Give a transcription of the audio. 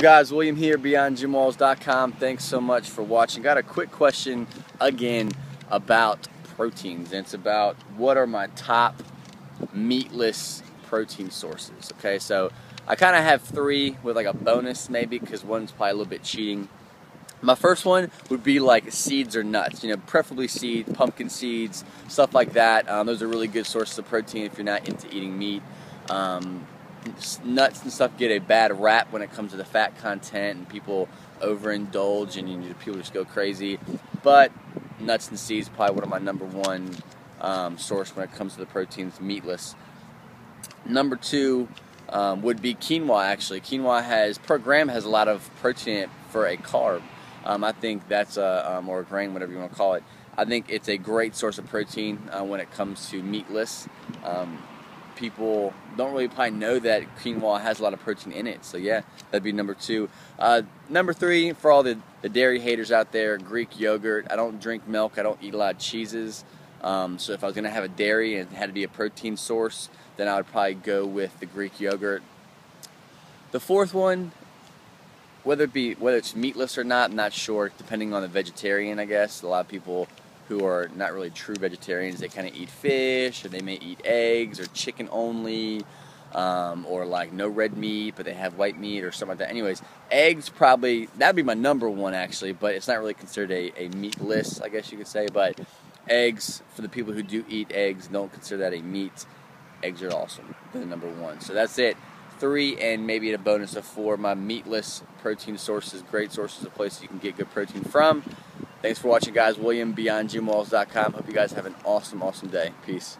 Guys, William here, BeyondGymWalls.com. Thanks so much for watching. Got a quick question again about proteins. And it's about what are my top meatless protein sources. Okay, so I kind of have three with like a bonus maybe because one's probably a little bit cheating. My first one would be like seeds or nuts, you know, preferably seeds, pumpkin seeds, stuff like that. Um, those are really good sources of protein if you're not into eating meat. Um, nuts and stuff get a bad rap when it comes to the fat content and people overindulge and you know, people just go crazy. But nuts and seeds probably one of my number one um, source when it comes to the proteins, meatless. Number two um, would be quinoa. Actually, quinoa has per gram has a lot of protein for a carb. Um, I think that's a um, or a grain, whatever you want to call it. I think it's a great source of protein uh, when it comes to meatless. People don't really probably know that quinoa has a lot of protein in it. So yeah, that'd be number two. Uh, number three, for all the, the dairy haters out there, Greek yogurt. I don't drink milk. I don't eat a lot of cheeses. Um, so if I was going to have a dairy and it had to be a protein source, then I would probably go with the Greek yogurt. The fourth one, whether it be whether it's meatless or not, I'm not sure. Depending on the vegetarian, I guess. A lot of people who are not really true vegetarians. They kind of eat fish, or they may eat eggs, or chicken only, um, or like no red meat, but they have white meat, or something like that. Anyways, eggs probably, that'd be my number one actually, but it's not really considered a, a meatless, I guess you could say. But eggs, for the people who do eat eggs, don't consider that a meat. Eggs are awesome. The number one. So that's it three and maybe a bonus of four my meatless protein sources great sources of places you can get good protein from Thanks for watching, guys. William, BeyondGymWalls.com. Hope you guys have an awesome, awesome day. Peace.